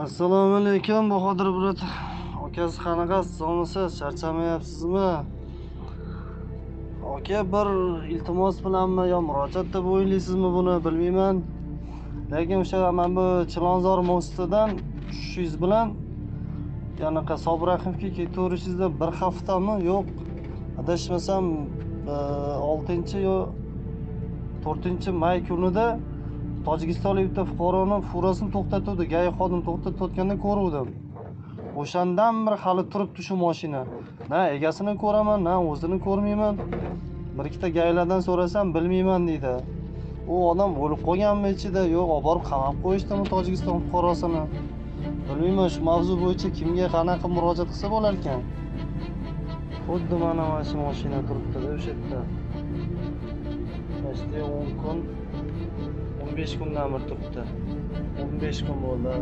assalomu alaykum bahodir burat akasi qanaqasiz omonsiz charchamayapsizmi? Aka bir iltimos bilanmi yo murojaat deb o'ylaysizmi buni bilmayman. Lekin o'sha mana bu chilonzor mostidan tushishingiz bilan anaqa sobir ahimovga ketaverishingizda bir haftami yo'q adashmasam e, oltinchi yo to'rtinchi may kunida tojikistonlik bitta fuqaroni furasini to'xtatuvdi. Gay xodim to'xtatayotganda ko'ruvdim o'shandan beri hali turibdi shu moshina. Na egasini ko'raman na o'zini ko'rmayman. Bir ikkita gaylardan so'rasam bilmayman deydi. U odam o'lib qolganmi ichida yo'q olib borib qamab qo'yishdimi tojikiston fuqarosini? Bilmayman shu mavzu bo'yicha kimga qanaqa murojaat qilsa bo'larkan. Xuddi mana mana shu moshina turibdida o'sha yerda. Почти o'n kun o'n besh kundan bir turibdi. o'n besh kun bo'ldi.